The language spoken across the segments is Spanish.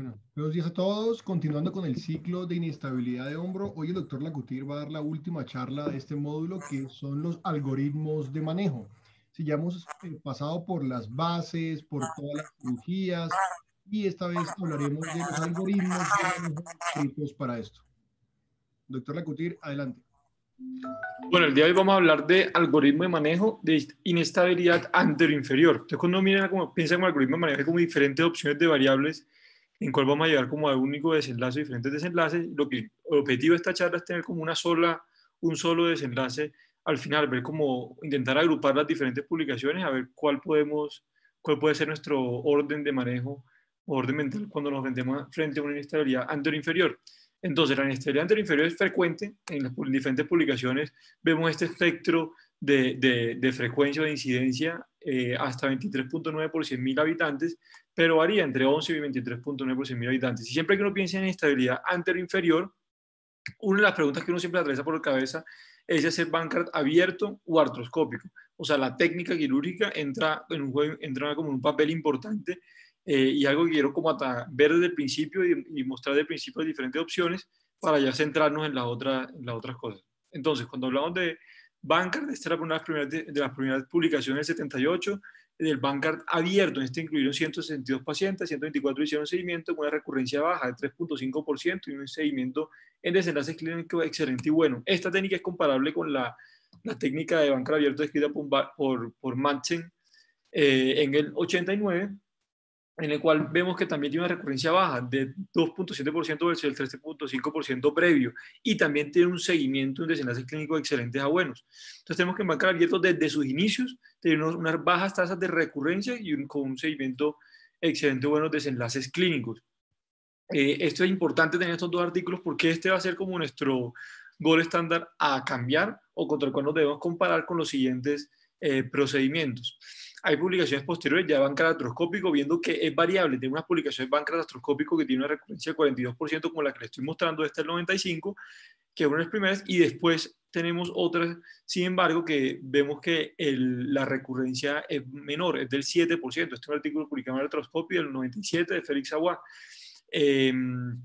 Bueno, buenos días a todos. Continuando con el ciclo de inestabilidad de hombro, hoy el doctor Lacutir va a dar la última charla de este módulo que son los algoritmos de manejo. Si ya hemos eh, pasado por las bases, por todas las cirugías y esta vez hablaremos de los algoritmos de para esto. Doctor Lacutir, adelante. Bueno, el día de hoy vamos a hablar de algoritmo de manejo de inestabilidad anterior-inferior. Entonces, cuando uno como, piensa en algoritmo de manejo como diferentes opciones de variables en cual vamos a llegar como a un único desenlace, diferentes desenlaces. Lo que el objetivo de esta charla es tener como una sola, un solo desenlace al final, ver cómo intentar agrupar las diferentes publicaciones, a ver cuál podemos, cuál puede ser nuestro orden de manejo o orden mental cuando nos vendemos frente a una inestabilidad anterior-inferior. Entonces, la inestabilidad anterior-inferior es frecuente en las diferentes publicaciones. Vemos este espectro de, de, de frecuencia o de incidencia eh, hasta 23.9 por 100.000 habitantes, pero varía entre 11 y 23.9 por 100.000 habitantes. Y siempre que uno piensa en estabilidad anterior-inferior, una de las preguntas que uno siempre atraviesa por la cabeza es hacer Bankart abierto o artroscópico. O sea, la técnica quirúrgica entra en un, juego, entra como un papel importante eh, y algo que quiero como ver desde el principio y, mostrar desde el principio diferentes opciones para ya centrarnos en, la otra, en las otras cosas. Entonces, cuando hablamos de Bankart, esta era una de las primeras, de, las primeras publicaciones del 78, del Bankart abierto. En este incluyeron 162 pacientes, 124 hicieron seguimiento con una recurrencia baja de 3.5% y un seguimiento en desenlace clínico excelente y bueno. Esta técnica es comparable con la, la técnica de Bankart abierto descrita por, por, por Manchen eh, en el 89 en el cual vemos que también tiene una recurrencia baja de 2.7% versus el 13.5% previo y también tiene un seguimiento, un desenlace clínico excelentes a buenos. Entonces tenemos que marcar abierto desde sus inicios, tenemos unas bajas tasas de recurrencia y un, con un seguimiento excelente buenos desenlaces clínicos. Eh, esto es importante tener estos dos artículos porque este va a ser como nuestro gol estándar a cambiar o contra el cual nos debemos comparar con los siguientes eh, procedimientos hay publicaciones posteriores ya van catastroscópico viendo que es variable. Tengo unas publicaciones van catastroscópico que tiene una recurrencia de 42%, como la que le estoy mostrando, esta es el 95%, que es una de las primeras, y después tenemos otras, sin embargo, que vemos que la recurrencia es menor, es del 7%. Este es un artículo publicado en Artroscopio del 97 de Félix Aguá. Em,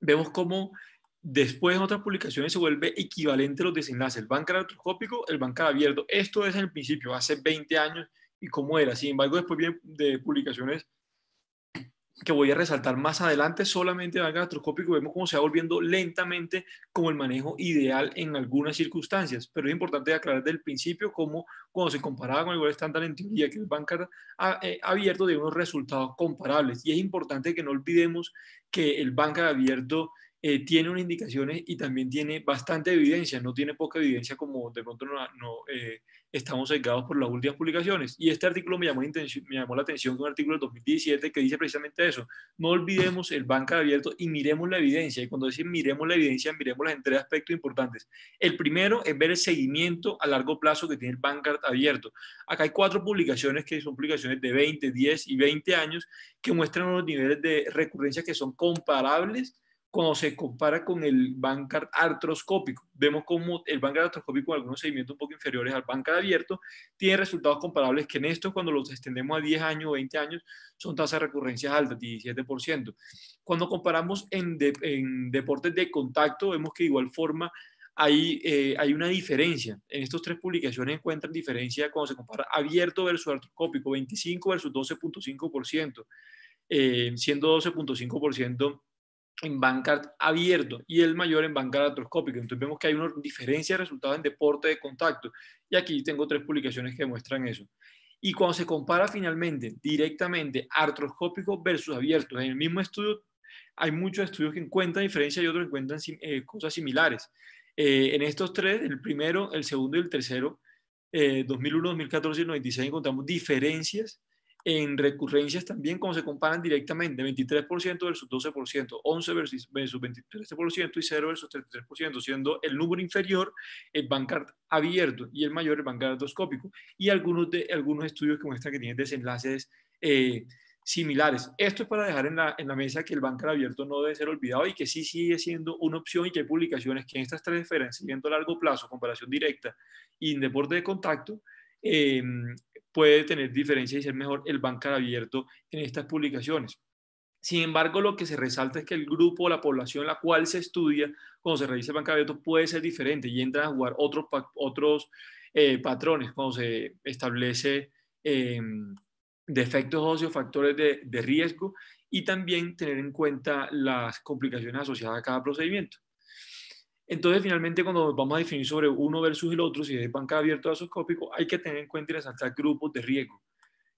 vemos cómo después en otras publicaciones se vuelve equivalente a los desenlaces, el bancar artroscópico, el bancar abierto. Esto es en el principio, hace 20 años, y cómo era. Sin embargo, después de publicaciones que voy a resaltar más adelante, solamente van gastroscópico, vemos cómo se va volviendo lentamente como el manejo ideal en algunas circunstancias, pero es importante aclarar desde el principio cómo cuando se comparaba con el gol estándar en teoría, que el bancar eh, abierto de unos resultados comparables, y es importante que no olvidemos que el bancar abierto eh, tiene unas indicaciones y también tiene bastante evidencia, no tiene poca evidencia como de pronto no, eh, estamos sesgados por las últimas publicaciones. Y este artículo me llamó, me llamó la atención, un artículo de 2017 que dice precisamente eso. No olvidemos el banca abierto y miremos la evidencia. Y cuando decimos miremos la evidencia, miremos en tres aspectos importantes. El primero es ver el seguimiento a largo plazo que tiene el banca abierto. Acá hay cuatro publicaciones que son publicaciones de 20, 10 y 20 años que muestran unos niveles de recurrencia que son comparables cuando se compara con el bancar artroscópico. Vemos como el bancar artroscópico, con algunos seguimientos un poco inferiores al bancar abierto, tiene resultados comparables que en estos, cuando los extendemos a 10 años o 20 años, son tasas de recurrencias altas, 17%. Cuando comparamos en, en deportes de contacto, vemos que de igual forma hay, eh, hay una diferencia. En estas tres publicaciones encuentran diferencia cuando se compara abierto versus artroscópico, 25 versus 12.5%, eh, siendo 12.5% en Bancard abierto y el mayor en Bancard artroscópico. Entonces vemos que hay una diferencia de resultados en deporte de contacto. Y aquí tengo tres publicaciones que muestran eso. Y cuando se compara finalmente directamente artroscópico versus abierto, en el mismo estudio hay muchos estudios que encuentran diferencia y otros que encuentran eh, cosas similares. Eh, en estos tres, el primero, el segundo y el tercero, 2001, 2014 y 96, encontramos diferencias en recurrencias también, como se comparan directamente, 23% versus 12%, 11 versus, versus 23% y 0 versus 33%, siendo el número inferior el Bancard abierto y el mayor el Bancard endoscópico. Y algunos, de, algunos estudios que muestran que tienen desenlaces eh, similares. Esto es para dejar en la, en la mesa que el Bancard abierto no debe ser olvidado y que sí sigue siendo una opción y que hay publicaciones que en estas tres esferas, siguiendo a largo plazo, comparación directa y en deporte de contacto, eh, puede tener diferencia y ser mejor el bancar abierto en estas publicaciones. Sin embargo, lo que se resalta es que el grupo o la población la cual se estudia, cuando se revisa el banco abierto, puede ser diferente y entran a jugar otros, otros eh, patrones cuando se establece eh, defectos óseos, factores de, de riesgo y también tener en cuenta las complicaciones asociadas a cada procedimiento. Entonces, finalmente, cuando vamos a definir sobre uno versus el otro, si es banca abierto o asoscópico, hay que tener en cuenta y resaltar grupos de riesgo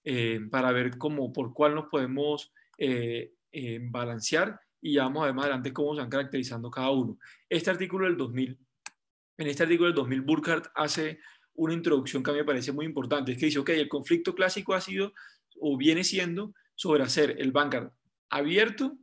eh, para ver cómo, por cuál nos podemos eh, eh, balancear y ya vamos a ver más adelante cómo se van caracterizando cada uno. Este artículo del 2000, en este artículo del 2000, Burkhardt hace una introducción que a mí me parece muy importante, es que dice, ok, el conflicto clásico ha sido o viene siendo sobre hacer el Vanguard abierto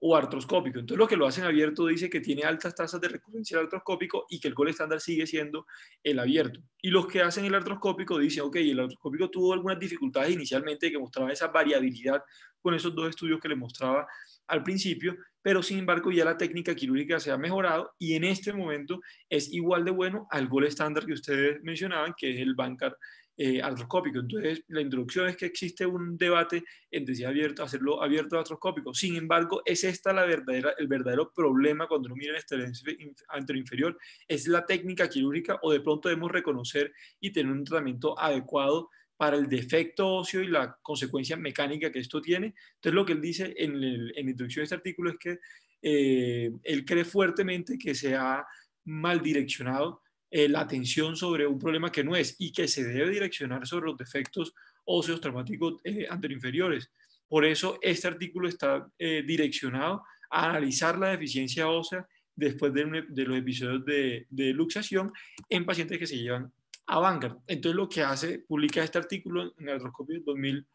o artroscópico. Entonces, lo que lo hacen abierto dice que tiene altas tasas de recurrencia al artroscópico y que el gol estándar sigue siendo el abierto. Y los que hacen el artroscópico dicen, ok, el artroscópico tuvo algunas dificultades inicialmente que mostraba esa variabilidad con esos dos estudios que le mostraba al principio, pero sin embargo ya la técnica quirúrgica se ha mejorado y en este momento es igual de bueno al gol estándar que ustedes mencionaban, que es el Bankar eh, artroscópico. Entonces, la introducción es que existe un debate entre si abierto, hacerlo abierto o artroscópico. Sin embargo, es esta la verdadera, el verdadero problema cuando uno mira en este inferior, es la técnica quirúrgica o de pronto debemos reconocer y tener un tratamiento adecuado para el defecto óseo y la consecuencia mecánica que esto tiene. Entonces, lo que él dice en, el, en la introducción de este artículo es que eh, él cree fuertemente que se ha mal direccionado eh, la atención sobre un problema que no es y que se debe direccionar sobre los defectos óseos traumáticos eh, anteroinferiores. Por eso este artículo está eh, direccionado a analizar la deficiencia ósea después de, los episodios de, luxación en pacientes que se llevan a Vanguard. Entonces lo que hace, publica este artículo en el artroscopio del 2000,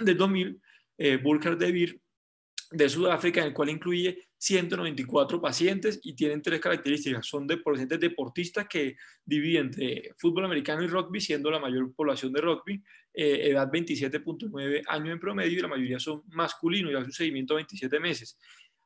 del 2000 eh, Burkhard de Beer, de Sudáfrica, en el cual incluye 194 pacientes y tienen tres características. Son de pacientes deportistas que dividen entre fútbol americano y rugby, siendo la mayor población de rugby, eh, edad 27.9 años en promedio y la mayoría son masculinos y da su seguimiento a 27 meses.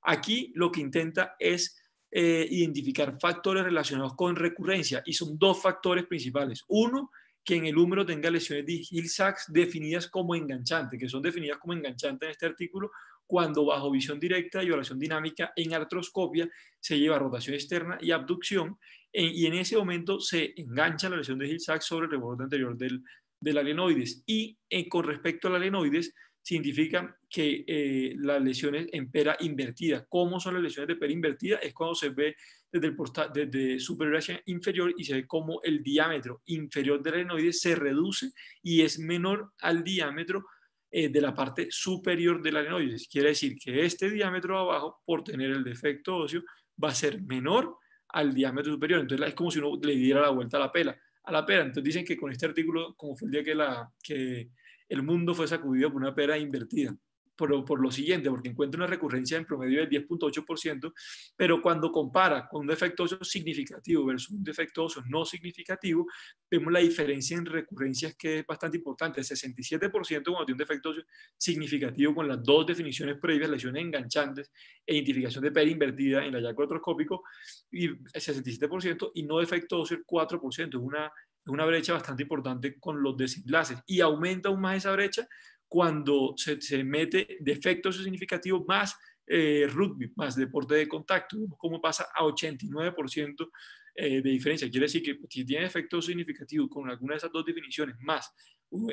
Aquí lo que intenta es eh, identificar factores relacionados con recurrencia y son dos factores principales. Uno, que en el húmero tenga lesiones de Hill-Sachs definidas como enganchante, que son definidas como enganchante en este artículo, cuando bajo visión directa y oración dinámica en artroscopia se lleva rotación externa y abducción, y en ese momento se engancha la lesión de Hill-Sachs sobre el reborde anterior del, del alenoides. Y eh, con respecto al alenoides, significa que eh, las lesiones en pera invertida. ¿Cómo son las lesiones de pera invertida? Es cuando se ve desde, el desde superior hacia inferior y se ve como el diámetro inferior del alenoides se reduce y es menor al diámetro eh, de la parte superior del adenoides. Quiere decir que este diámetro abajo, por tener el defecto óseo, va a ser menor al diámetro superior. Entonces es como si uno le diera la vuelta a la pela. A la pera. Entonces dicen que con este artículo, como fue el día que, la, que el mundo fue sacudido por una pera invertida por, por, lo siguiente, porque encuentra una recurrencia en promedio del 10.8%, pero cuando compara con un defecto óseo significativo versus un defecto óseo no significativo, vemos la diferencia en recurrencias que es bastante importante, el 67% cuando tiene un defecto óseo significativo con las dos definiciones previas, lesiones enganchantes e identificación de pera invertida en hallazgo artroscópico, y el 67% y no defecto óseo el 4%, es una una brecha bastante importante con los desenlaces y aumenta aún más esa brecha cuando se, se mete defectos significativos más eh, rugby, más deporte de contacto, como pasa a 89% eh, de diferencia. Quiere decir que si tiene efectos significativos con alguna de esas dos definiciones más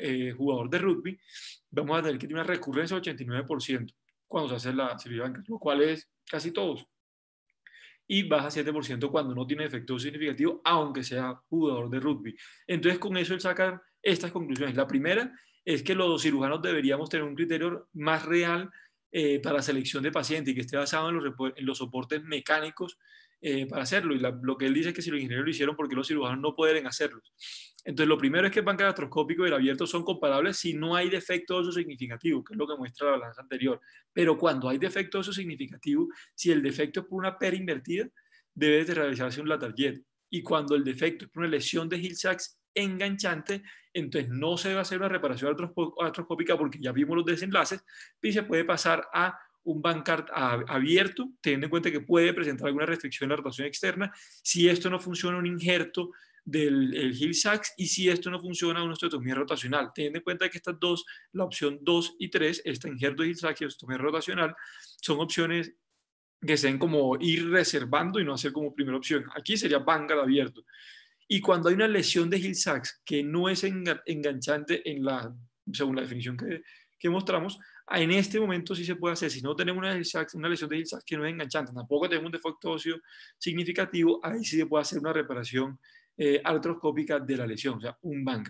eh, jugador de rugby, vamos a tener que tener una recurrencia de 89% cuando se hace la cirugía lo cual es casi todos. Y baja 7% cuando no tiene efecto significativo, aunque sea jugador de rugby. Entonces, con eso él saca estas conclusiones. La primera es que los cirujanos deberíamos tener un criterio más real eh, para selección de pacientes y que esté basado en los, en los soportes mecánicos eh, para hacerlo. Y lo que él dice es que si los ingenieros lo hicieron, porque los cirujanos no pueden hacerlo? Entonces, lo primero es que el banco artroscópico y el abierto son comparables si no hay defecto oso significativo, que es lo que muestra la balanza anterior. Pero cuando hay defecto oso significativo, si el defecto es por una pera invertida, debe de realizarse un lateral jet. Y cuando el defecto es por una lesión de Hill-Sachs enganchante, entonces no se a hacer una reparación artroscópica porque ya vimos los desenlaces y se puede pasar a un bancard abierto, teniendo en cuenta que puede presentar alguna restricción en la rotación externa. Si esto no funciona, un injerto del Hill Sachs y si esto no funciona, una osteotomía rotacional. Teniendo en cuenta que estas dos, la opción 2 y 3, esta injerto de Hill Sachs y osteotomía rotacional, son opciones que se como ir reservando y no hacer como primera opción. Aquí sería Vanguard abierto. Y cuando hay una lesión de Hill Sachs que no es enganchante en la, según la definición que mostramos, en este momento sí se puede hacer. Si no tenemos una, lesión de Hill Sachs que no es enganchante, tampoco tenemos un defecto óseo significativo, ahí sí se puede hacer una reparación eh, artroscópica de la lesión, o sea, un bank.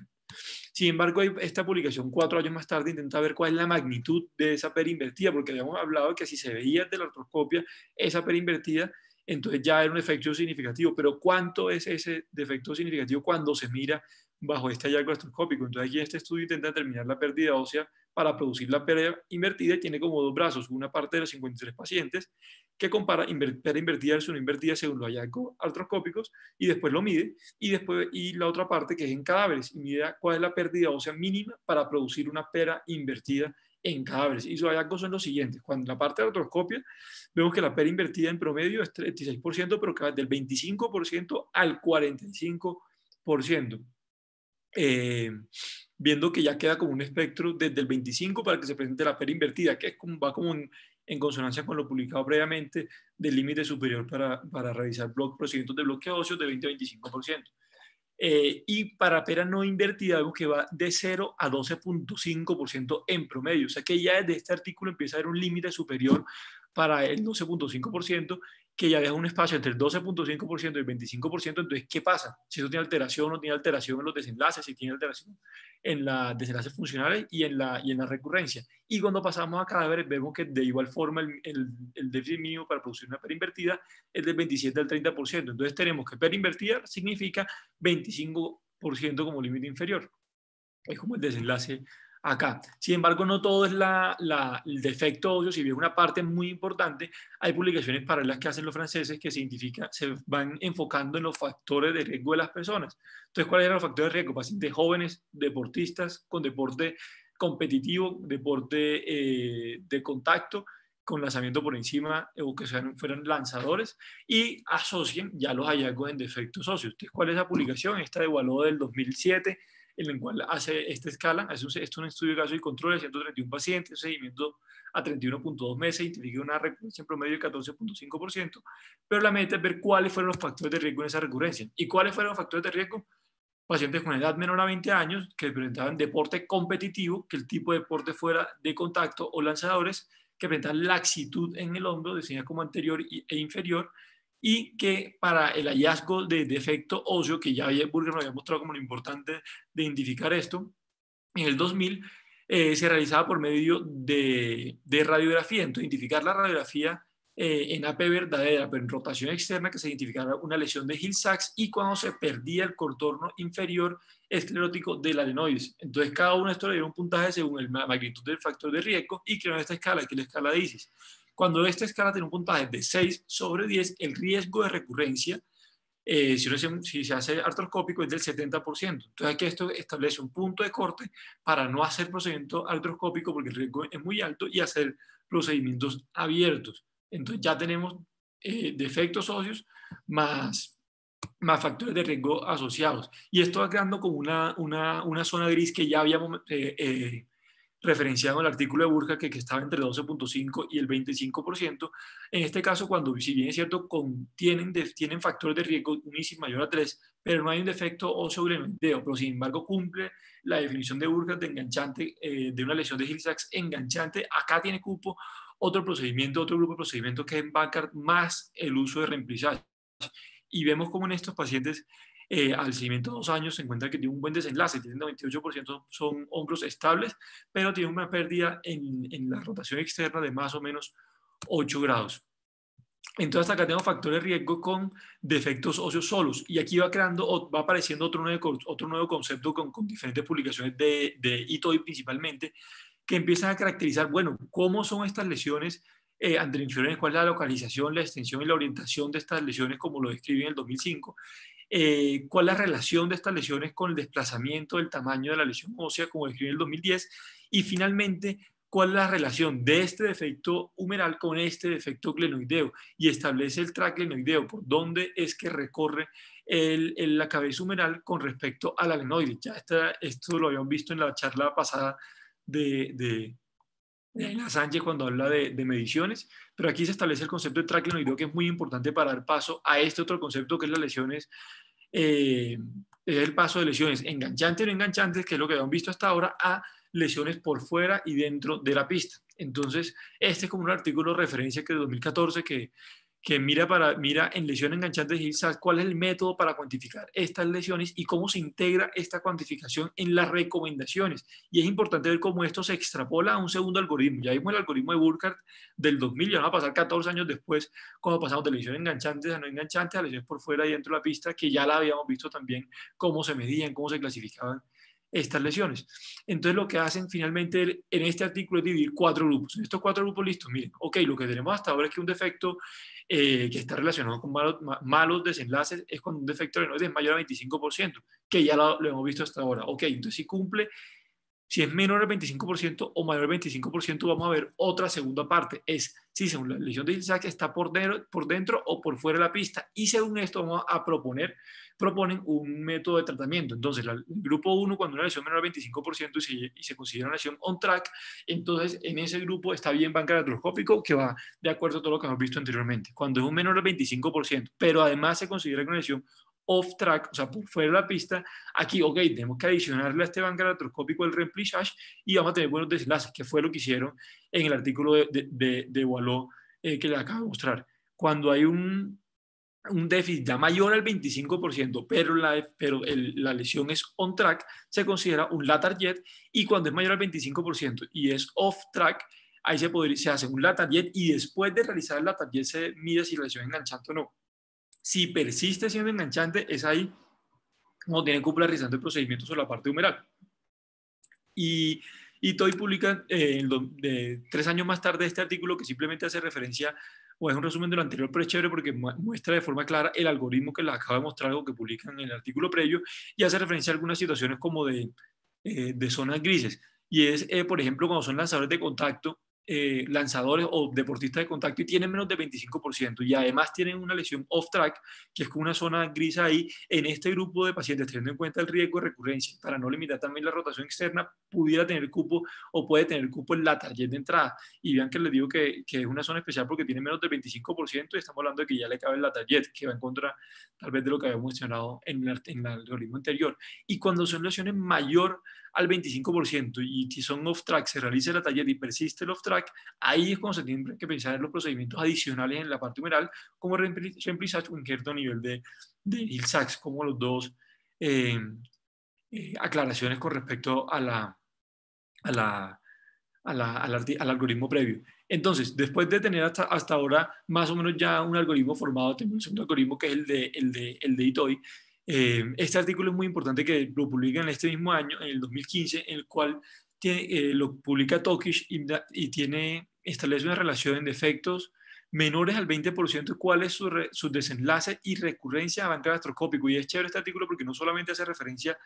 Sin embargo, esta publicación cuatro años más tarde intenta ver cuál es la magnitud de esa perinvertida, porque habíamos hablado que si se veía de la artroscopia esa perinvertida, entonces ya era un efecto significativo, pero ¿cuánto es ese defecto significativo cuando se mira bajo este hallazgo artroscópico? Entonces aquí este estudio intenta determinar la pérdida ósea para producir la pérdida invertida y tiene como dos brazos, una parte de los 53 pacientes que compara pérdida invertida versus no invertida según los hallazgos artroscópicos y después lo mide y después y la otra parte que es en cadáveres y mide cuál es la pérdida ósea mínima para producir una pera invertida en cadáveres. Y sus hallazgos son los siguientes. Cuando en la parte de artroscopia vemos que la pera invertida en promedio es 36%, pero que va del 25% al 45%. Eh, viendo que ya queda como un espectro desde el 25 para que se presente la pera invertida, que es como, va como en, consonancia con lo publicado previamente del límite superior para, para revisar procedimientos de bloqueo óseo de 20-25%. Eh, y para pera no invertida vemos que va de 0 a 12.5% en promedio. O sea que ya desde este artículo empieza a haber un límite superior para el 12.5%, que ya deja un espacio entre el 12.5% y el 25%, entonces, ¿qué pasa? Si eso tiene alteración o no tiene alteración en los desenlaces, si tiene alteración en los desenlaces funcionales y en, la, y en la recurrencia. Y cuando pasamos a cadáveres, vemos que de igual forma el, el, déficit mínimo para producir una perinvertida es del 27 al 30%. Entonces, tenemos que perinvertida significa 25% como límite inferior. Es como el desenlace acá. Sin embargo, no todo es la, el defecto óseo, si bien una parte muy importante, hay publicaciones paralelas que hacen los franceses que se, identifica, se van enfocando en los factores de riesgo de las personas. Entonces, ¿cuáles eran los factores de riesgo? Pacientes jóvenes, deportistas con deporte competitivo, deporte eh, de contacto, con lanzamiento por encima o que sean, fueran lanzadores y asocien ya los hallazgos en defectos óseos. ¿cuál es la publicación? Esta de Wallo del 2007 en el cual hace esta escala, hace un, esto es un estudio de caso y control de 131 pacientes, un seguimiento a 31.2 meses, identifica una recurrencia en promedio de 14.5%, pero la meta es ver cuáles fueron los factores de riesgo en esa recurrencia. ¿Y cuáles fueron los factores de riesgo? Pacientes con edad menor a 20 años que presentaban deporte competitivo, que el tipo de deporte fuera de contacto o lanzadores, que presentaban laxitud en el hombro, definida como anterior e inferior, y que para el hallazgo de defecto óseo, que ya Burger nos había mostrado como lo importante de identificar esto, en el 2000 eh, se realizaba por medio de, de, radiografía, entonces identificar la radiografía eh, en AP verdadera, pero en rotación externa, que se identificara una lesión de Hill-Sachs y cuando se perdía el contorno inferior esclerótico del adenoides. Entonces cada uno de estos le dio un puntaje según la magnitud del factor de riesgo y crearon esta escala, que es la escala de ISIS. Cuando esta escala tiene un puntaje de 6 sobre 10, el riesgo de recurrencia, eh, si, si, se hace artroscópico, es del 70%. Entonces aquí esto establece un punto de corte para no hacer procedimiento artroscópico porque el riesgo es muy alto y hacer procedimientos abiertos. Entonces ya tenemos eh, defectos óseos más, más factores de riesgo asociados. Y esto va creando como una, una, una zona gris que ya habíamos eh, referenciado en el artículo de Burja que, que estaba entre el 12.5 y el 25%. En este caso, cuando si bien es cierto, contienen, tienen factores de riesgo un ISIS mayor a 3, pero no hay un defecto óseo grenodeo, pero sin embargo cumple la definición de Burkhardt de enganchante, eh, de una lesión de Hill-Sachs enganchante. Acá tiene cupo otro procedimiento, otro grupo de procedimientos que es en Bancard más el uso de reemplizage. Y vemos como en estos pacientes eh, al seguimiento de dos años se encuentra que tiene un buen desenlace, tiene 98% son hombros estables, pero tiene una pérdida en, en, la rotación externa de más o menos 8 grados. Entonces acá tenemos factores de riesgo con defectos óseos solos y aquí va creando, va apareciendo otro nuevo, otro nuevo concepto con, con diferentes publicaciones de, de ITOI principalmente, que empiezan a caracterizar, bueno, cómo son estas lesiones eh, inferiores, cuál es la localización, la extensión y la orientación de estas lesiones, como lo describe en el 2005, eh, cuál es la relación de estas lesiones con el desplazamiento del tamaño de la lesión ósea, como describe en el 2010, y finalmente, cuál es la relación de este defecto humeral con este defecto glenoideo y establece el track glenoideo, por dónde es que recorre el, la cabeza humeral con respecto a la glenoide. Ya esto lo habíamos visto en la charla pasada de, de Sánchez cuando habla de, de, mediciones, pero aquí se establece el concepto de track glenoideo que es muy importante para dar paso a este otro concepto que es las lesiones eh, es el paso de lesiones enganchantes y no enganchantes, que es lo que habíamos visto hasta ahora, a lesiones por fuera y dentro de la pista. Entonces, este es como un artículo de referencia que de 2014 que, que mira, para, mira en lesiones enganchantes y sabe cuál es el método para cuantificar estas lesiones y cómo se integra esta cuantificación en las recomendaciones. Y es importante ver cómo esto se extrapola a un segundo algoritmo. Ya vimos el algoritmo de Burkhardt del 2000, ya van a pasar 14 años después, cuando pasamos de lesiones enganchantes a no enganchantes, a lesiones por fuera y dentro de la pista, que ya la habíamos visto también, cómo se medían, cómo se clasificaban estas lesiones. Entonces lo que hacen finalmente en este artículo es dividir cuatro grupos. Estos cuatro grupos, listos, miren, ok, lo que tenemos hasta ahora es que un defecto eh, que está relacionado con malos, malos, desenlaces es cuando un defecto renal es mayor al 25%, que ya lo, lo, hemos visto hasta ahora. Ok, entonces si cumple, si es menor al 25% o mayor al 25%, vamos a ver otra segunda parte. Es si según la lesión de Isaac está por dentro, o por fuera de la pista. Y según esto vamos a proponer proponen un método de tratamiento. Entonces, el grupo 1, cuando una lesión menor al 25% y se, considera una lesión on track, entonces en ese grupo está bien banca artroscópico, que va de acuerdo a todo lo que hemos visto anteriormente. Cuando es un menor al 25%, pero además se considera una lesión off track, o sea, por fuera de la pista, aquí, ok, tenemos que adicionarle a este banca artroscópico el remplissage y vamos a tener buenos desenlaces, que fue lo que hicieron en el artículo de, de, de, de eh, que les acabo de mostrar. Cuando hay un, un déficit ya mayor al 25%, pero la, pero el, la lesión es on track, se considera un latar jet y cuando es mayor al 25% y es off track, ahí se, podría, se hace un latar jet y después de realizar el latar jet se mide si la lesión es enganchante o no. Si persiste siendo enganchante, es ahí como tiene cúpula realizando el procedimiento sobre la parte humeral. Y, y Toy publica eh, de, tres años más tarde este artículo que simplemente hace referencia o es un resumen de lo anterior, pero es chévere porque muestra de forma clara el algoritmo que les acabo de mostrar, algo que publican en el artículo previo, y hace referencia a algunas situaciones como de, eh, de zonas grises. Y es, eh, por ejemplo, cuando son lanzadores de contacto, eh, lanzadores o deportistas de contacto y tienen menos de 25% y además tienen una lesión off-track, que es como una zona gris ahí, en este grupo de pacientes, teniendo en cuenta el riesgo de recurrencia, para no limitar también la rotación externa, pudiera tener cupo o puede tener cupo en la tarjeta de entrada. Y vean que les digo que, que, es una zona especial porque tiene menos del 25% y estamos hablando de que ya le cabe la tarjeta, que va en contra tal vez de lo que habíamos mencionado en en el algoritmo anterior. Y cuando son lesiones mayor al 25% y si son off-track, se realiza la talla y persiste el off-track, ahí es cuando se tienen que pensar en los procedimientos adicionales en la parte humeral, como reemplizar un cierto nivel de, de Hill-Sachs, como los dos eh, eh, aclaraciones con respecto a la, a la, a la, al, al, algoritmo previo. Entonces, después de tener hasta, hasta ahora más o menos ya un algoritmo formado, tenemos un algoritmo que es el de, el de, el de ITOI, eh, este artículo es muy importante que lo publican este mismo año, en el 2015, en el cual eh, lo publica Tokish y, tiene, establece una relación en defectos menores al 20% cuál es su, re, desenlace y recurrencia a banca gastroscópico. Y es chévere este artículo porque no solamente hace referencia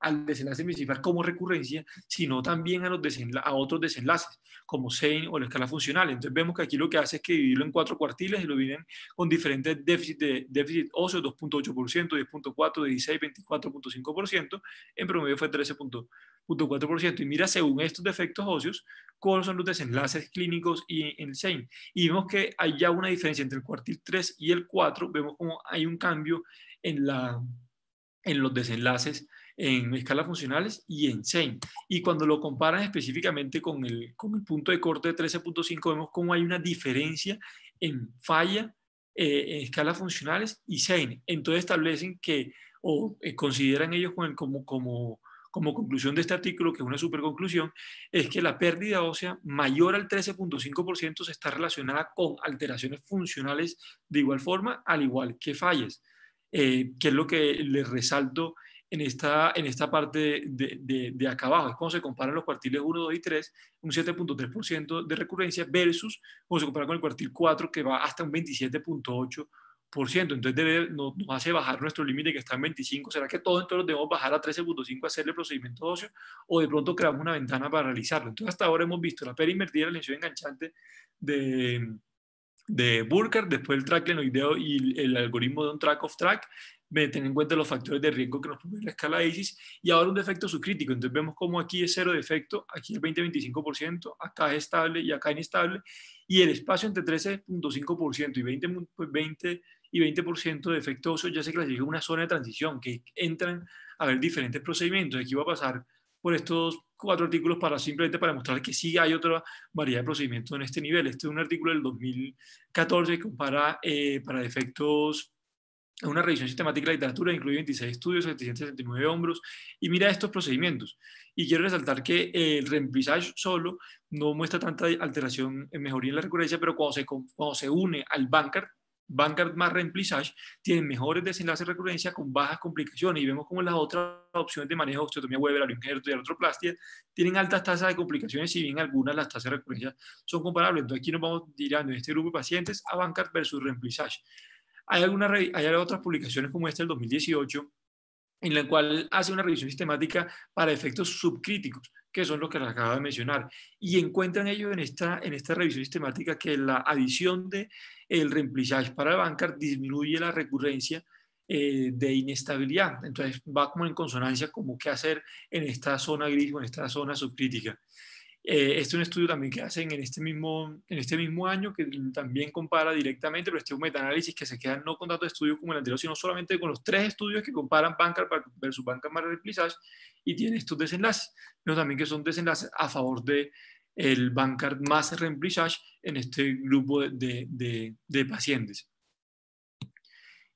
al desenlace principal como recurrencia, sino también a, los a otros desenlaces, como SEIN o la escala funcional. Entonces vemos que aquí lo que hace es que dividirlo en cuatro cuartiles y lo dividen con diferentes déficits de déficit óseo, 2.8%, 10.4%, 16, 24.5%, en promedio fue 13.4%. Y mira, según estos defectos óseos, cuáles son los desenlaces clínicos y en SEIN. Y vemos que hay ya una diferencia entre el cuartil 3 y el 4, vemos como hay un cambio en, la, en los desenlaces en escalas funcionales y en SEIN. Y cuando lo comparan específicamente con el, con el punto de corte de 13.5, vemos cómo hay una diferencia en falla eh, en escalas funcionales y SEIN. Entonces establecen que, o eh, consideran ellos como, como, como, como conclusión de este artículo, que es una super conclusión, es que la pérdida ósea mayor al 13.5% se está relacionada con alteraciones funcionales de igual forma, al igual que fallas, eh, que es lo que les resalto en esta, en esta parte de, de, de, acá abajo. Es como se comparan los cuartiles 1, 2 y 3, un 7.3% de recurrencia versus como se compara con el cuartil 4 que va hasta un 27.8% entonces debe, nos, hace bajar nuestro límite que está en 25. ¿Será que todos entonces debemos bajar a 13.5 a hacerle procedimiento óseo o de pronto creamos una ventana para realizarlo? Entonces hasta ahora hemos visto la perinvertida, la lesión enganchante de, de Burkhardt, después el track lenoideo y el, algoritmo de un track of track, tener en cuenta los factores de riesgo que nos provee la escala ISIS y ahora un defecto subcrítico. Entonces vemos como aquí es cero defecto, aquí el 20-25%, acá es estable y acá inestable y el espacio entre 13.5% y 20, pues 20 y 20% de efecto óseo ya se clasifica una zona de transición que entran a ver diferentes procedimientos. Aquí va a pasar por estos cuatro artículos para simplemente para mostrar que sí hay otra variedad de procedimientos en este nivel. Este es un artículo del 2014 que compara eh, para defectos una revisión sistemática de la literatura, incluye 26 estudios, 769 hombros, y mira estos procedimientos. Y quiero resaltar que el remplissage solo no muestra tanta alteración mejoría en la recurrencia, pero cuando se, cuando se une al Bankart, Bankart más remplissage, tienen mejores desenlaces de recurrencia con bajas complicaciones. Y vemos como las otras opciones de manejo, osteotomía Weber, injerto y artroplastia, tienen altas tasas de complicaciones, si bien algunas las tasas de recurrencia son comparables. Entonces aquí nos vamos tirando en este grupo de pacientes a Bankart versus remplissage. Hay, algunas, hay otras publicaciones como esta del 2018 en la cual hace una revisión sistemática para efectos subcríticos, que son los que les acabo de mencionar, y encuentran ellos en esta, en esta revisión sistemática que la adición de el reemplissage para el bancar disminuye la recurrencia eh, de inestabilidad. Entonces va como en consonancia como qué hacer en esta zona gris o en esta zona subcrítica. Eh, este es un estudio también que hacen en este, mismo, en este mismo año, que también compara directamente, pero este es un metaanálisis que se queda no con de estudios como el anterior, sino solamente con los tres estudios que comparan Bancar versus Bancar Replizzage y tiene estos desenlaces, pero también que son desenlaces a favor de el Bancard más Remplissage en este grupo de, de, de pacientes.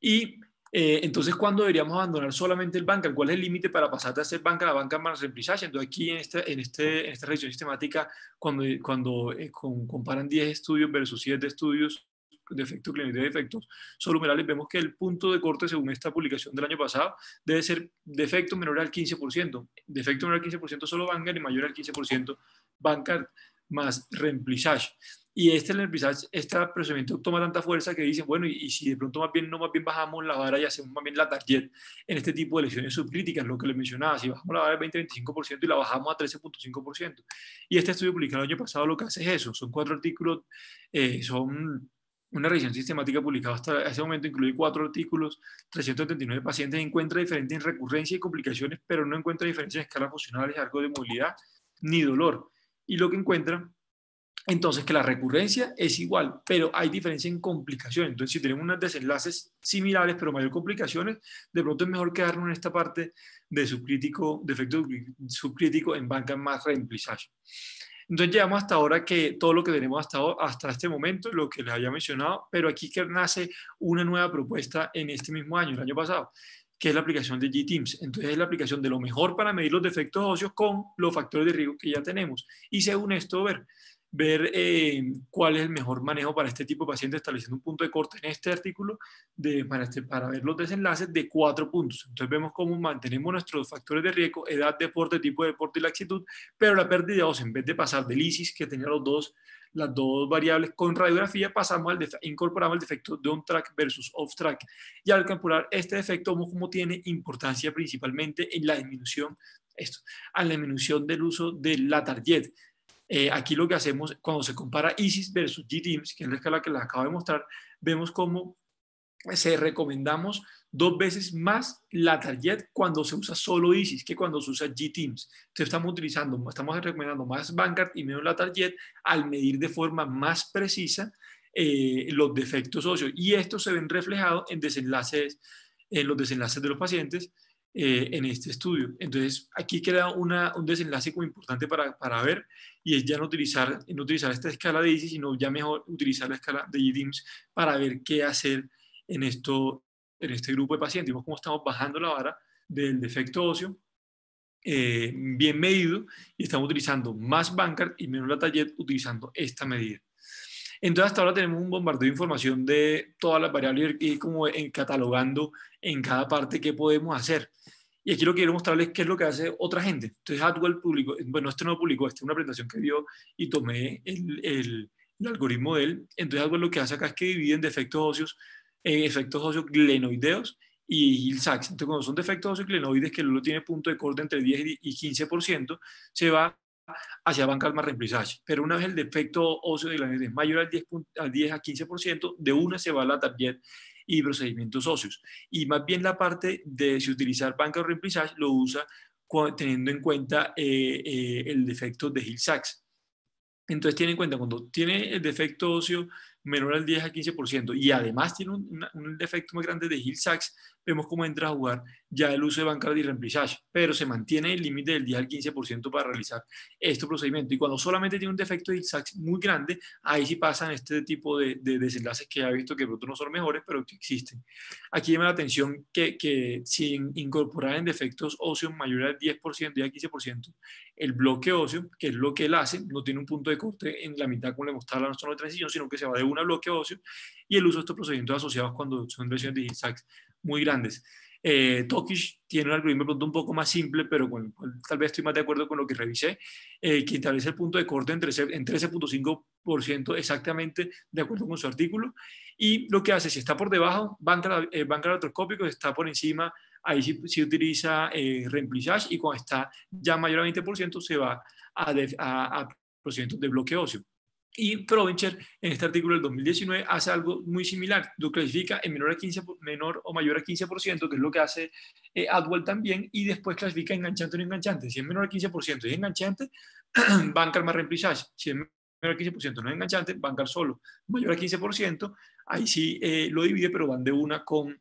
Y eh, entonces, ¿cuándo deberíamos abandonar solamente el banca? ¿Cuál es el límite para pasar de hacer banca a la banca más reemplazage? Entonces, aquí en, este, en, este, en esta revisión sistemática, cuando, cuando eh, comparan 10 estudios versus 7 estudios de efectos clínicos de efectos solumerales, vemos que el punto de corte, según esta publicación del año pasado, debe ser de efecto menor al 15%. De efecto menor al 15% solo banca y mayor al 15% banca más reemplazage. Y este este procedimiento toma tanta fuerza que dicen, bueno, y, si de pronto más bien no más bien bajamos la vara y hacemos más bien la target en este tipo de lesiones subcríticas, lo que le mencionaba, si bajamos la vara del 20-25% y la bajamos a 13.5%. Y este estudio publicado el año pasado lo que hace es eso, son cuatro artículos, eh, son una revisión sistemática publicada hasta ese momento, incluye cuatro artículos, 379 pacientes, encuentra diferentes en recurrencia y complicaciones, pero no encuentra diferencias en escalas funcionales, algo de movilidad ni dolor. Y lo que encuentra entonces que la recurrencia es igual, pero hay diferencia en complicaciones. Entonces, si tenemos unos desenlaces similares, pero mayor complicaciones, de pronto es mejor quedarnos en esta parte de subcrítico, de efecto subcrítico en banca más reemplazage. Entonces, llevamos hasta ahora que todo lo que tenemos hasta, hasta este momento, lo que les había mencionado, pero aquí que nace una nueva propuesta en este mismo año, el año pasado, que es la aplicación de G-Teams. Entonces, es la aplicación de lo mejor para medir los defectos óseos con los factores de riesgo que ya tenemos. Y según esto, ver ver eh, cuál es el mejor manejo para este tipo de paciente, estableciendo un punto de corte en este artículo de, para, este, para ver los desenlaces de cuatro puntos. Entonces vemos cómo mantenemos nuestros factores de riesgo, edad, deporte, tipo de deporte y laxitud, pero la pérdida de en vez de pasar del ISIS, que tenía los dos, las dos variables con radiografía, pasamos al incorporamos el defecto de on track versus off track. Y al calcular este defecto, como tiene importancia principalmente en la disminución esto, a la disminución del uso de la target. Eh, aquí lo que hacemos, cuando se compara ISIS versus GTIMS, que es la escala que les acabo de mostrar, vemos cómo se recomendamos dos veces más la target cuando se usa solo ISIS que cuando se usa GTIMS. Entonces estamos utilizando, estamos recomendando más Vanguard y menos la target al medir de forma más precisa eh, los defectos óseos. Y esto se ven reflejados en desenlaces, en los desenlaces de los pacientes eh, en este estudio. Entonces, aquí queda una, un desenlace muy importante para, para, ver y es ya no utilizar, no utilizar esta escala de ISIS, sino ya mejor utilizar la escala de IDIMS para ver qué hacer en, esto, en este grupo de pacientes. Vemos cómo estamos bajando la vara del defecto óseo eh, bien medido y estamos utilizando más Bancard y menos la Tallet utilizando esta medida. Entonces, hasta ahora tenemos un bombardeo de información de todas las variables y como en, catalogando en cada parte qué podemos hacer. Y aquí lo que quiero mostrarles qué es lo que hace otra gente. Entonces, Atwell publicó, bueno, este no publicó, esta es una presentación que dio y tomé el, el, algoritmo de él. Entonces, Atwell lo que hace acá es que divide en defectos óseos eh, efectos óseos glenoideos y Hill-Sachs. Entonces, cuando son defectos óseos glenoides, que luego tiene punto de corte entre 10 y 15%, se va hacia banca más reemplazage. Pero una vez el defecto óseo de la es mayor al 10, al 10 a 15%, de una se va la target y procedimientos óseos. Y más bien la parte de si utilizar banca o reemplazage lo usa teniendo en cuenta eh, eh, el defecto de Hill-Sachs. Entonces, tiene en cuenta cuando tiene el defecto óseo menor al 10 a 15% y además tiene un, un defecto más grande de Hill-Sachs, vemos cómo entra a jugar ya el uso de banca de reemplazage, pero se mantiene el límite del 10 al 15% para realizar este procedimiento. Y cuando solamente tiene un defecto de Hill-Sachs muy grande, ahí sí pasan este tipo de, desenlaces que ya he visto que pronto no son mejores, pero que existen. Aquí llama la atención que, que si incorporar en defectos óseos mayores al 10% y al 15%, el bloque óseo, que es lo que él hace, no tiene un punto de corte en la mitad como le mostraba la zona de transición, sino que se va de una bloque óseo y el uso de estos procedimientos asociados cuando son lesiones de Hill-Sachs muy grandes. Eh, Tokish tiene un algoritmo un poco más simple, pero tal vez estoy más de acuerdo con lo que revisé, eh, que establece el punto de corte en 13.5% exactamente de acuerdo con su artículo. Y lo que hace, si está por debajo, banca, eh, banca si está por encima, ahí sí, utiliza eh, y cuando está ya mayor a 20% se va a, a, a procedimientos de bloque óseo. Y Provencher, en este artículo del 2019, hace algo muy similar. Lo clasifica en menor, a 15, menor o mayor a 15%, que es lo que hace eh, Adwell también, y después clasifica enganchante o no enganchante. Si es menor a 15% y es enganchante, bancar más reemplazage. Si es menor a 15% no es enganchante, bancar solo. Mayor a 15%, ahí sí eh, lo divide, pero van de una con,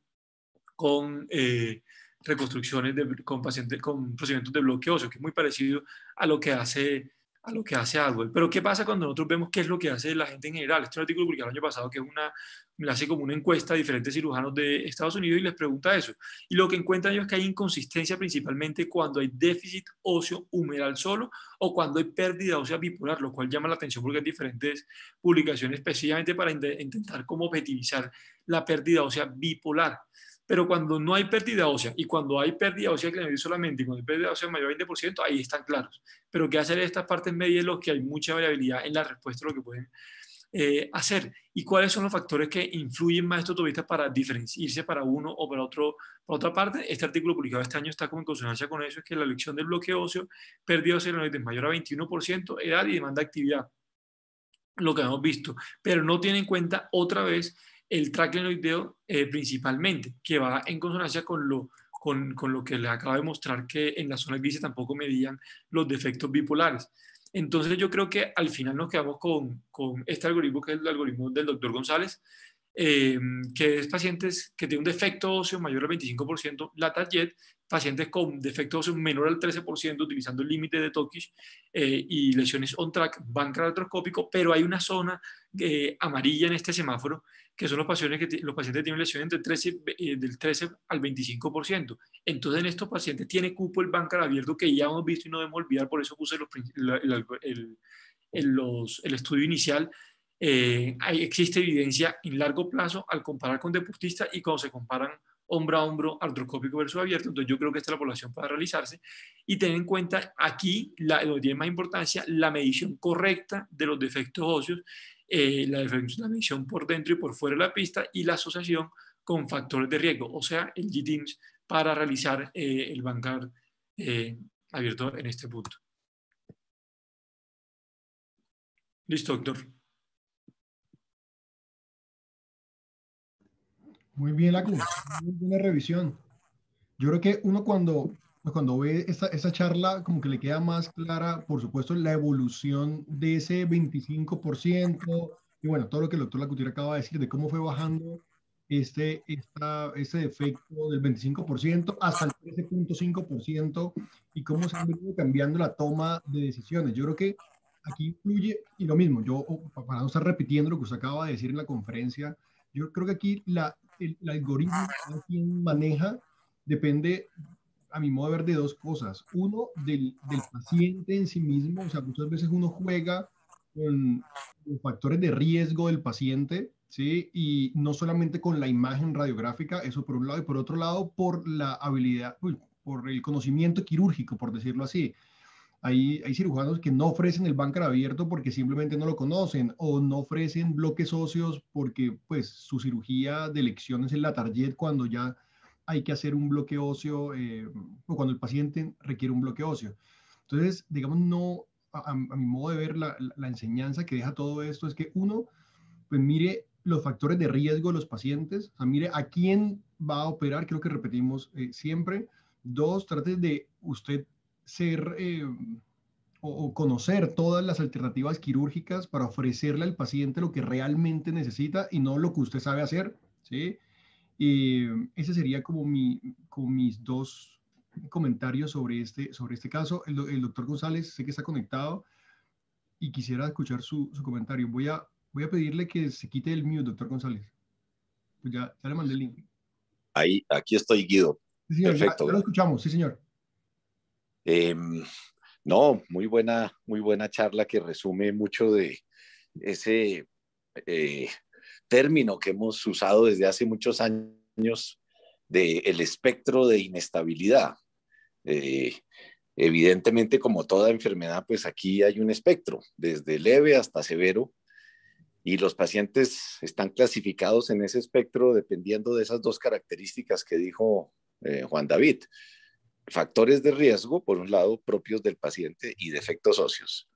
con eh, reconstrucciones de, con, pacientes, con procedimientos de bloqueo que es muy parecido a lo que hace a lo que hace algo. Pero ¿qué pasa cuando nosotros vemos qué es lo que hace la gente en general? Este es un artículo publicado el año pasado que es una, le hace como una encuesta a diferentes cirujanos de Estados Unidos y les pregunta eso. Y lo que encuentran ellos es que hay inconsistencia principalmente cuando hay déficit óseo humeral solo o cuando hay pérdida ósea bipolar, lo cual llama la atención porque hay diferentes publicaciones específicamente para intentar cómo objetivizar la pérdida ósea bipolar. Pero cuando no hay pérdida ósea y cuando hay pérdida ósea que solamente y cuando hay pérdida ósea mayor a 20%, ahí están claros. Pero qué hacer en estas partes medias es lo que hay mucha variabilidad en la respuesta lo que pueden eh, hacer. ¿Y cuáles son los factores que influyen más estos tovistas para diferenciarse para uno o para otro? Por otra parte, este artículo publicado este año está como en consonancia con eso, es que la elección del bloque óseo, pérdida ósea mayor a 21%, edad y demanda de actividad, lo que hemos visto, pero no tiene en cuenta otra vez el track eh, principalmente, que va en consonancia con lo, con, con, lo que les acabo de mostrar que en la zona gris tampoco medían los defectos bipolares. Entonces yo creo que al final nos quedamos con, con este algoritmo que es el algoritmo del doctor González, eh, que es pacientes que tienen un defecto óseo mayor al 25%, la TARGET, pacientes con defecto óseo menor al 13% utilizando el límite de Tokish eh, y lesiones on-track, banca artroscópico, pero hay una zona amarilla en este semáforo que son los pacientes que los pacientes tienen lesiones entre 13, eh, del 13 al 25%. Entonces, en estos pacientes tiene cupo el bancar abierto que ya hemos visto y no debemos olvidar, por eso puse el, el, estudio inicial. Eh, hay, existe evidencia en largo plazo al comparar con deportistas y cuando se comparan hombro a hombro, artroscópico versus abierto. Entonces, yo creo que esta es la población para realizarse. Y tener en cuenta aquí, la, que tiene más importancia, la medición correcta de los defectos óseos eh, la, la medición por dentro y por fuera de la pista y la asociación con factores de riesgo, o sea, el GTIMS para realizar eh, el bancar eh, abierto en este punto. Listo, doctor. Muy bien, la muy buena revisión. Yo creo que uno cuando pues, cuando ve esa, esa charla, como que le queda más clara, por supuesto, la evolución de ese 25%, y bueno, todo lo que el doctor Lacutier acaba de decir, de cómo fue bajando este, esta, ese efecto del 25% hasta el 13.5% y cómo se ha venido cambiando la toma de decisiones. Yo creo que aquí influye, y lo mismo, yo para no estar repitiendo lo que usted acaba de decir en la conferencia, yo creo que aquí la, el, el algoritmo que maneja depende a mi modo de ver, de dos cosas. Uno, del, del paciente en sí mismo, o sea, muchas veces uno juega con los factores de riesgo del paciente, ¿sí? Y no solamente con la imagen radiográfica, eso por un lado, y por otro lado, por la habilidad, por el conocimiento quirúrgico, por decirlo así. Hay, hay cirujanos que no ofrecen el bancar abierto porque simplemente no lo conocen o no ofrecen bloques óseos porque pues su cirugía de elección es en la target cuando ya hay que hacer un bloque óseo eh, o cuando el paciente requiere un bloque óseo. Entonces, digamos, no, a, mi modo de ver, la, la, enseñanza que deja todo esto es que uno, pues mire los factores de riesgo de los pacientes, o mire a quién va a operar, creo que repetimos eh, siempre. Dos, trate de usted ser eh, o, conocer todas las alternativas quirúrgicas para ofrecerle al paciente lo que realmente necesita y no lo que usted sabe hacer, ¿sí? Y ese sería como, mi, como mis dos comentarios sobre este, sobre este caso. El, el, doctor González sé que está conectado y quisiera escuchar su, su, comentario. Voy a, voy a pedirle que se quite el mío, doctor González. Pues ya, ya le mandé el link. Ahí, aquí estoy, Guido. Perfecto. Ya, lo escuchamos, sí, señor. Em, no, muy buena, muy buena charla que resume mucho de ese eh, término que hemos usado desde hace muchos años del el espectro de inestabilidad. Eh, evidentemente, como toda enfermedad, pues aquí hay un espectro, desde leve hasta severo, y los pacientes están clasificados en ese espectro dependiendo de esas dos características que dijo eh, Juan David. Factores de riesgo, por un lado, propios del paciente y defectos óseos.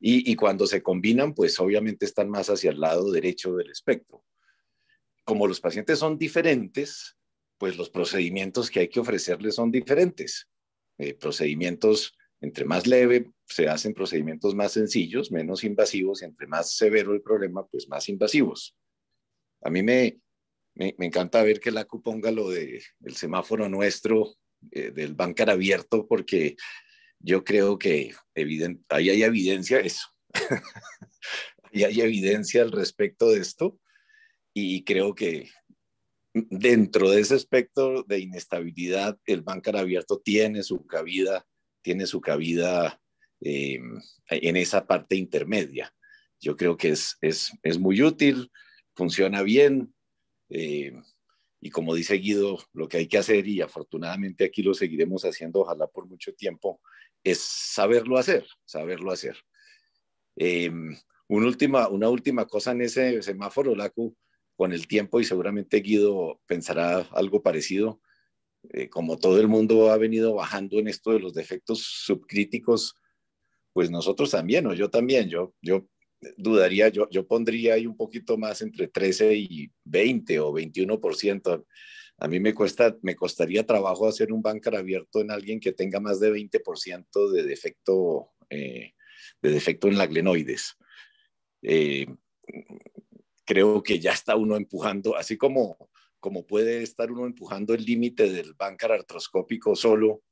Y, cuando se combinan, pues obviamente están más hacia el lado derecho del espectro. Como los pacientes son diferentes, pues los procedimientos que hay que ofrecerles son diferentes. Eh, procedimientos entre más leve, se hacen procedimientos más sencillos, menos invasivos, y entre más severo el problema, pues más invasivos. A mí me, me, encanta ver que la ponga lo del el semáforo nuestro eh, del bancar abierto, porque yo creo que evidente, ahí hay evidencia eso. ahí hay evidencia al respecto de esto y creo que dentro de ese espectro de inestabilidad, el bancar abierto tiene su cabida, tiene su cabida eh, en esa parte intermedia. Yo creo que es, es, es muy útil, funciona bien. Eh, y como dice Guido, lo que hay que hacer, y afortunadamente aquí lo seguiremos haciendo, ojalá por mucho tiempo, es saberlo hacer, saberlo hacer. Eh, una, última, una última cosa en ese semáforo, Lacu, con el tiempo, y seguramente Guido pensará algo parecido, eh, como todo el mundo ha venido bajando en esto de los defectos subcríticos, pues nosotros también, o yo también, yo, yo dudaría, yo, yo pondría ahí un poquito más entre 13 y 20 o 21%. A mí me, cuesta, me costaría trabajo hacer un bancar abierto en alguien que tenga más de 20% de defecto, eh, de defecto en la glenoides. Eh, creo que ya está uno empujando, así como, como puede estar uno empujando el límite del bancar artroscópico solo,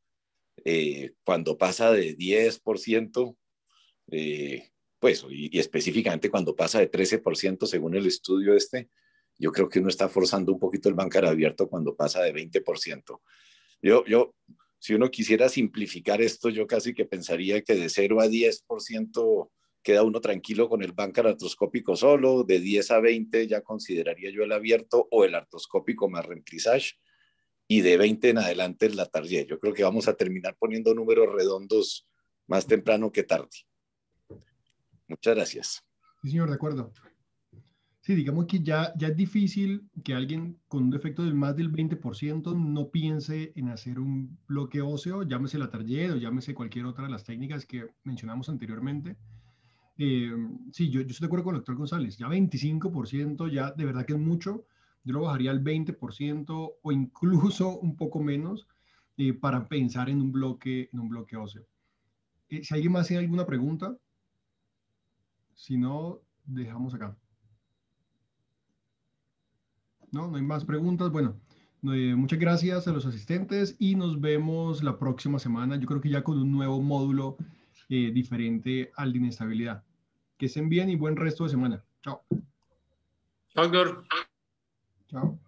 eh, cuando pasa de 10%, pues, y, específicamente cuando pasa de 13% según el estudio este, yo creo que uno está forzando un poquito el bancar abierto cuando pasa de 20%. Yo, yo, si uno quisiera simplificar esto, yo casi que pensaría que de 0 a 10% queda uno tranquilo con el bancar artroscópico solo, de 10 a 20 ya consideraría yo el abierto o el artroscópico más remplissage, y de 20 en adelante la tarde. Yo creo que vamos a terminar poniendo números redondos más temprano que tarde. Muchas gracias. Sí, señor, de acuerdo. Sí, digamos que ya, ya es difícil que alguien con un defecto del más del 20% no piense en hacer un bloque óseo, llámese la tarjeta o llámese cualquier otra de las técnicas que mencionamos anteriormente. Eh, sí, yo, yo, estoy de acuerdo con el doctor González, ya 25% ya de verdad que es mucho, yo lo bajaría al 20% o incluso un poco menos eh, para pensar en un bloque, en un bloque óseo. Eh, si alguien más tiene alguna pregunta, si no, dejamos acá. No, no hay más preguntas. Bueno, eh, muchas gracias a los asistentes y nos vemos la próxima semana. Yo creo que ya con un nuevo módulo eh, diferente al de inestabilidad. Que estén bien y buen resto de semana. Chao. Chao, Chao.